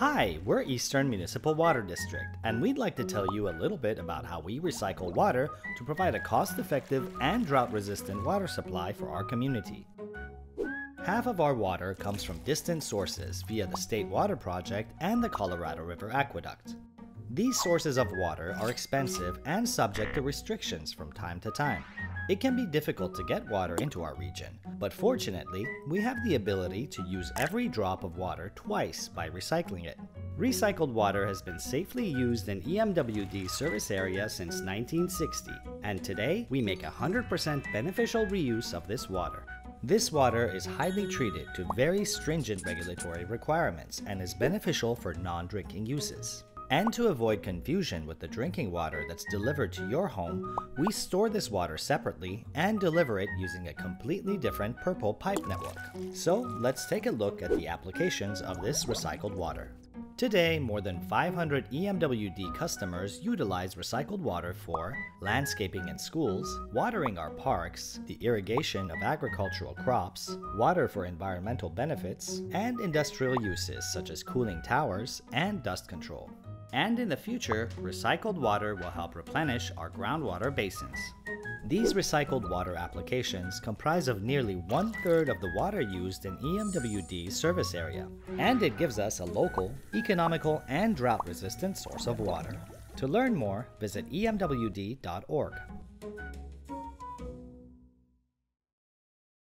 Hi, we're Eastern Municipal Water District, and we'd like to tell you a little bit about how we recycle water to provide a cost effective and drought resistant water supply for our community. Half of our water comes from distant sources via the State Water Project and the Colorado River Aqueduct. These sources of water are expensive and subject to restrictions from time to time. It can be difficult to get water into our region, but fortunately, we have the ability to use every drop of water twice by recycling it. Recycled water has been safely used in EMWD service area since 1960, and today we make 100% beneficial reuse of this water. This water is highly treated to very stringent regulatory requirements and is beneficial for non-drinking uses. And to avoid confusion with the drinking water that's delivered to your home, we store this water separately and deliver it using a completely different purple pipe network. So let's take a look at the applications of this recycled water. Today, more than 500 EMWD customers utilize recycled water for landscaping in schools, watering our parks, the irrigation of agricultural crops, water for environmental benefits, and industrial uses such as cooling towers and dust control. And in the future, recycled water will help replenish our groundwater basins. These recycled water applications comprise of nearly one third of the water used in EMWD's service area, and it gives us a local, economical, and drought resistant source of water. To learn more, visit emwd.org.